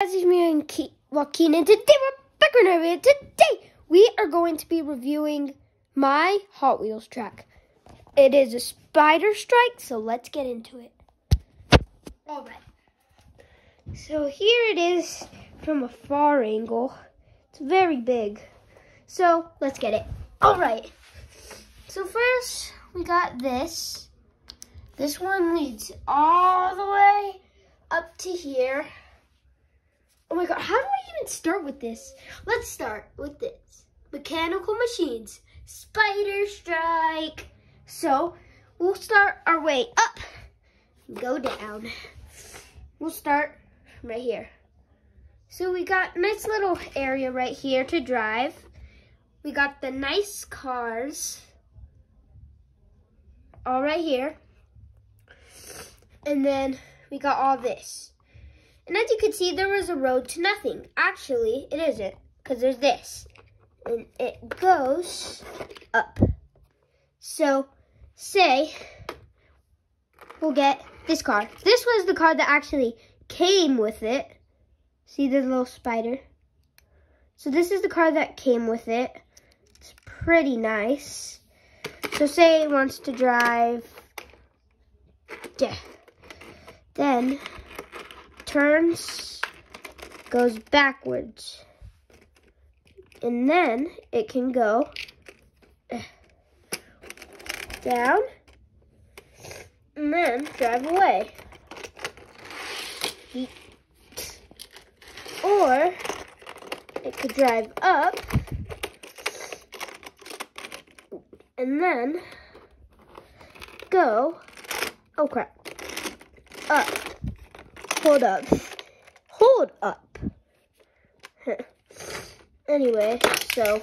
Guys, it's me and Ke- Joaquin, and today we're back on our video. Today we are going to be reviewing my Hot Wheels track. It is a Spider Strike, so let's get into it. All right. So here it is from a far angle. It's very big. So let's get it. All right. So first we got this. This one leads all the way up to here. Oh my god, how do I even start with this? Let's start with this. Mechanical machines. Spider strike. So, we'll start our way up. Go down. We'll start right here. So we got nice little area right here to drive. We got the nice cars. All right here. And then we got all this. And as you can see, there was a road to nothing. Actually, it isn't, because there's this. And it goes up. So, say, we'll get this car. This was the car that actually came with it. See the little spider? So this is the car that came with it. It's pretty nice. So say it wants to drive, yeah. Then turns, goes backwards. And then it can go eh, down and then drive away. Or it could drive up and then go, oh crap, up hold up. Hold up. anyway, so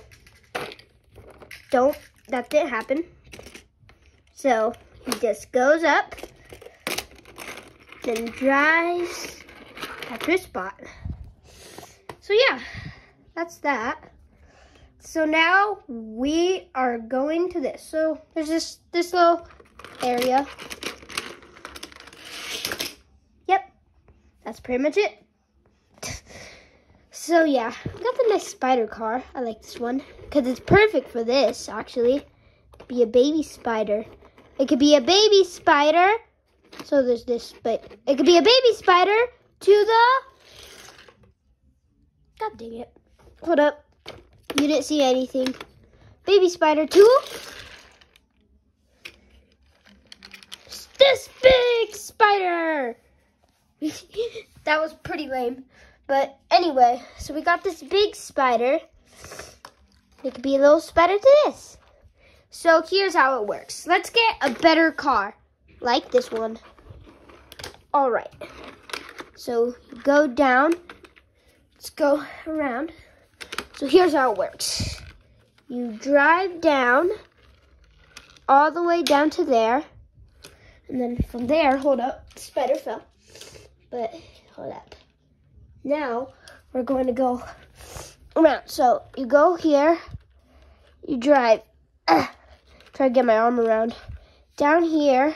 don't, that didn't happen. So he just goes up, then drives at a spot. So yeah, that's that. So now we are going to this. So there's this this little area pretty much it. so yeah, I got the nice spider car. I like this one because it's perfect for this actually. Be a baby spider. It could be a baby spider. So there's this, but it could be a baby spider to the. God dang it! Hold up. You didn't see anything. Baby spider to this big spider. that was pretty lame. But anyway, so we got this big spider. It could be a little spider to this. So here's how it works. Let's get a better car, like this one. All right. So go down. Let's go around. So here's how it works. You drive down all the way down to there. And then from there, hold up, spider fell. But hold up. Now we're going to go around. So you go here, you drive, uh, try to get my arm around. Down here,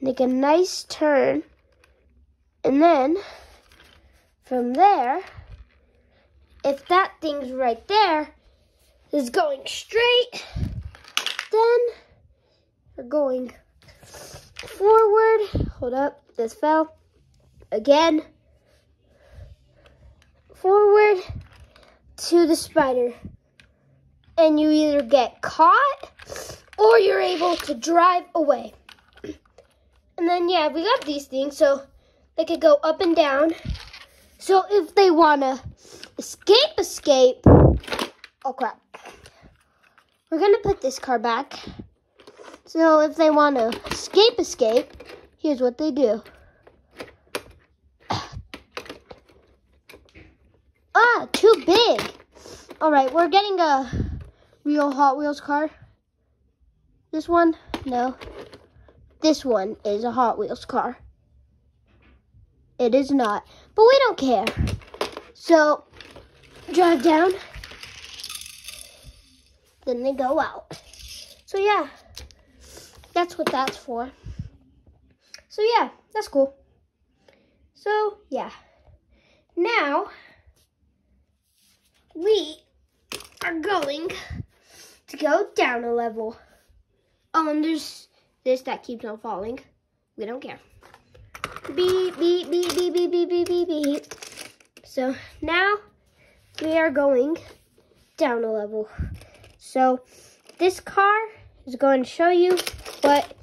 make a nice turn, and then from there, if that thing's right there, is going straight, then we're going forward. Hold up, this fell again, forward to the spider. And you either get caught or you're able to drive away. And then, yeah, we got these things, so they could go up and down. So if they want to escape, escape. Oh, crap. We're going to put this car back. So if they want to escape, escape, here's what they do. Too big. All right, we're getting a real Hot Wheels car. This one? No. This one is a Hot Wheels car. It is not, but we don't care. So, drive down. Then they go out. So yeah, that's what that's for. So yeah, that's cool. So yeah. now we are going to go down a level. Oh, and there's this that keeps on falling. We don't care. Beep, beep, beep, beep, beep, beep, beep, beep, beep. So now we are going down a level. So this car is going to show you what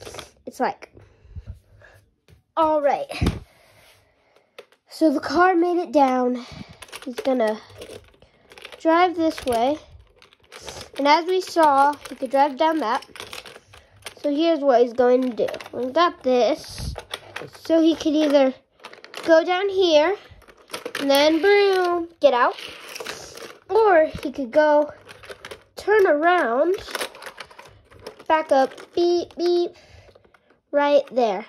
it's like. All right. So the car made it down. He's gonna drive this way. And as we saw, he could drive down that. So here's what he's going to do. We got this. So he could either go down here and then boom, get out. Or he could go turn around, back up, beep, beep, right there.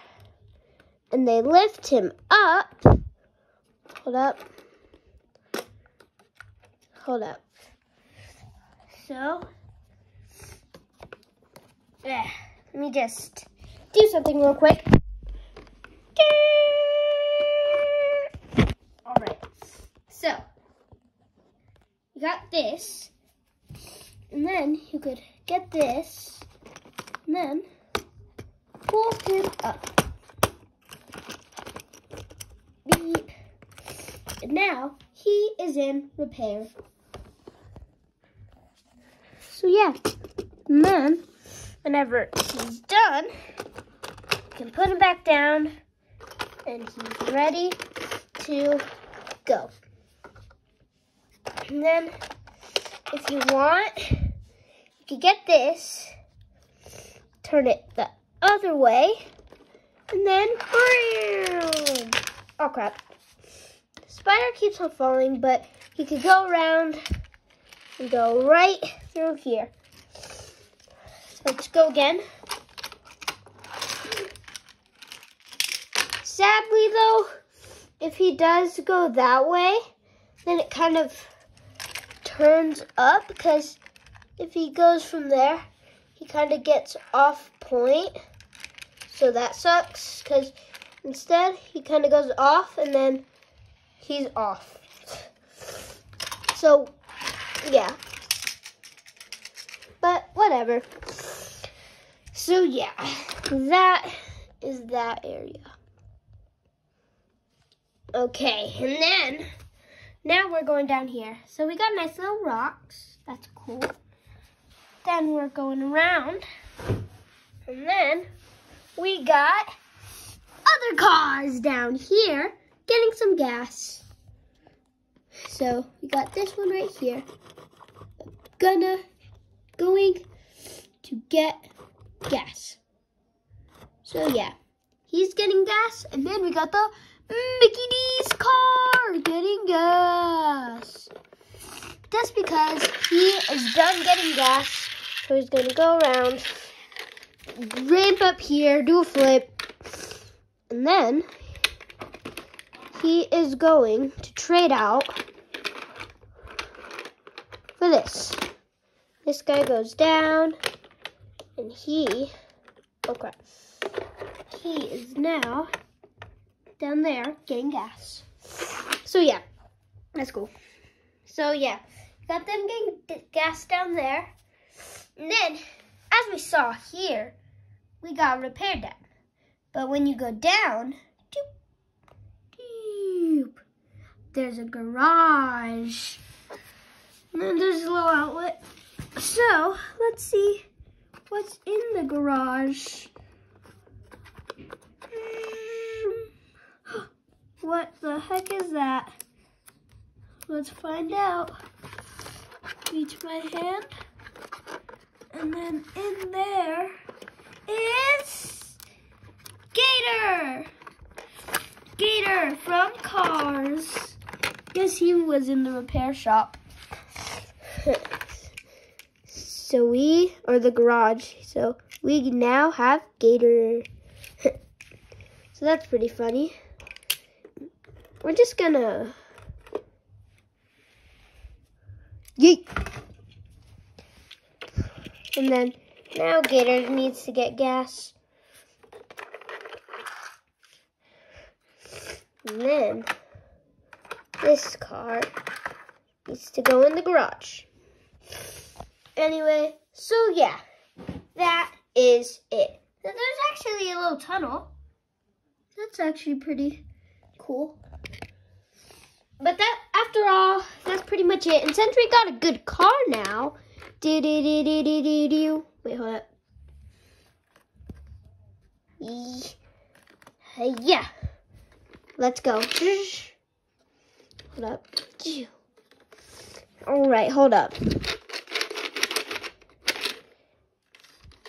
And they lift him up. Hold up. Hold up. So, yeah, let me just do something real quick. All right. So, you got this, and then you could get this, and then pull him up. Beep. And now he is in repair. So yeah, and then whenever he's done, you can put him back down and he's ready to go. And then if you want, you can get this, turn it the other way, and then boom! Oh crap. The spider keeps on falling, but he could go around and go right through here. Let's go again. Sadly though, if he does go that way, then it kind of turns up because if he goes from there, he kind of gets off point. So that sucks because instead he kind of goes off and then he's off. So yeah. But whatever. So yeah, that is that area. Okay, and then now we're going down here. So we got nice little rocks. That's cool. Then we're going around. And then we got other cars down here getting some gas. So we got this one right here. Gonna, going to get gas. So yeah, he's getting gas. And then we got the Mickey D's car getting gas. Just because he is done getting gas, so he's gonna go around, ramp up here, do a flip, and then he is going to trade out for this. This guy goes down, and he, oh crap, he is now down there getting gas. So yeah, that's cool. So yeah, got them getting gas down there. And then, as we saw here, we got repaired that. But when you go down, doop, doop, there's a garage. And then there's a little outlet. So, let's see what's in the garage. Um, what the heck is that? Let's find out. Reach my hand. And then in there is Gator. Gator from Cars. Guess he was in the repair shop. so we, or the garage, so we now have Gator. so that's pretty funny. We're just gonna... Yeet! And then now Gator needs to get gas. And then this car needs to go in the garage. Anyway, so yeah, that is it. Now, there's actually a little tunnel. That's actually pretty cool. But that, after all, that's pretty much it. And since we got a good car now, do do do do do do do. Wait, hold up. Yeah. Let's go. Hold up. All right, hold up.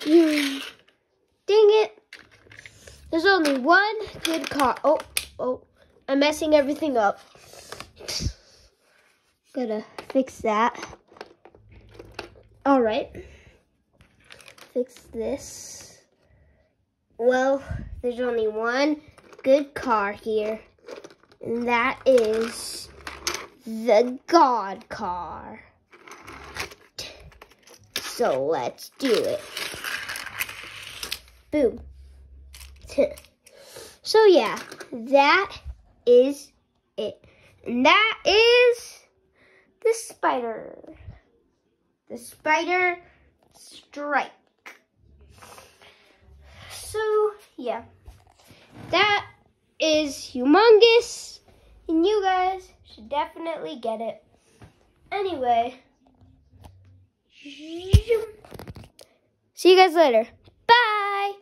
Dang it. There's only one good car. Oh, oh, I'm messing everything up. Gotta fix that. All right. Fix this. Well, there's only one good car here, and that is the God car. So let's do it. Boom. So yeah, that is it. And that is the spider. The spider strike. So yeah, that is humongous. And you guys should definitely get it. Anyway, see you guys later. Bye.